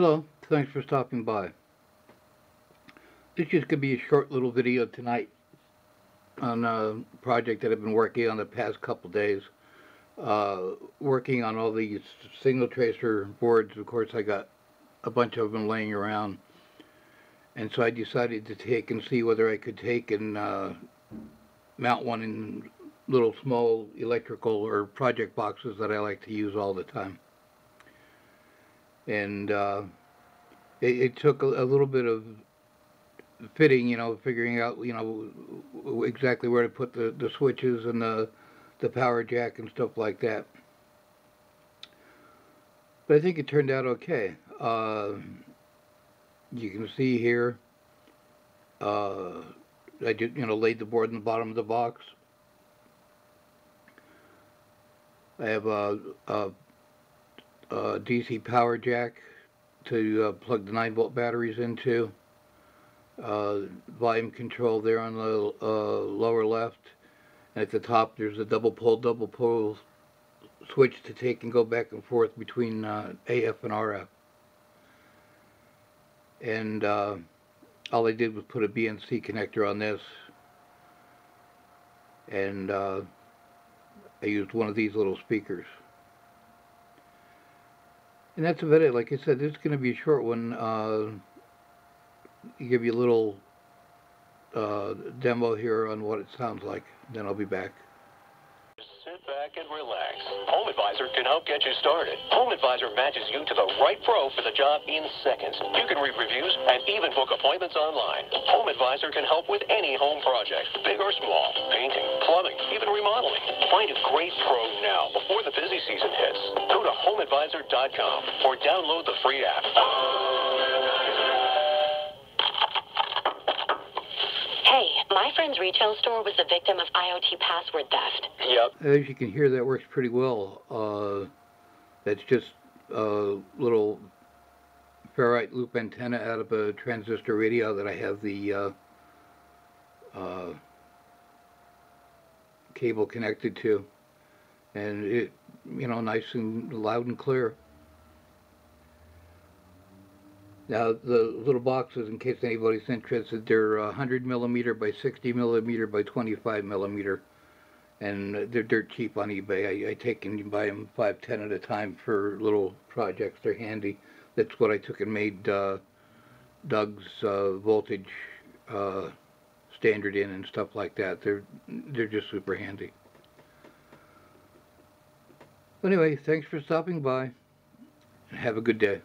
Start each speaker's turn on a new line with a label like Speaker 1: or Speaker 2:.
Speaker 1: Hello, thanks for stopping by. This is going to be a short little video tonight on a project that I've been working on the past couple days. Uh, working on all these signal tracer boards, of course I got a bunch of them laying around. And so I decided to take and see whether I could take and uh, mount one in little small electrical or project boxes that I like to use all the time and uh, it, it, took a, a, little bit of fitting, you know, figuring out, you know, exactly where to put the, the switches and the, the power jack and stuff like that. But I think it turned out okay. Uh, you can see here, uh, I just, you know, laid the board in the bottom of the box. I have a, a uh, DC power jack to uh, plug the 9 volt batteries into. Uh, volume control there on the uh, lower left. And at the top there's a double pole, double pole switch to take and go back and forth between uh, AF and RF. And uh, all I did was put a BNC connector on this. And I used one of these little speakers. And that's about it. Like I said, this is going to be a short one. Uh, give you a little uh, demo here on what it sounds like. Then I'll be back.
Speaker 2: Back and relax. Home Advisor can help get you started. Home Advisor matches you to the right pro for the job in seconds. You can read reviews and even book appointments online. Home Advisor can help with any home project, big or small, painting, plumbing, even remodeling. Find a great pro now before the busy season hits. Go to homeadvisor.com or download the free app.
Speaker 3: My friend's retail store was the victim of IoT password theft.
Speaker 2: Yep.
Speaker 1: As you can hear, that works pretty well. Uh, that's just a little ferrite loop antenna out of a transistor radio that I have the uh, uh, cable connected to. And it, you know, nice and loud and clear. Now, the little boxes, in case anybody's interested, they're 100 millimeter by 60 millimeter by 25 millimeter. And they're dirt cheap on eBay. I, I take and buy them five, ten at a time for little projects. They're handy. That's what I took and made uh, Doug's uh, voltage uh, standard in and stuff like that. They're, they're just super handy. Anyway, thanks for stopping by. Have a good day.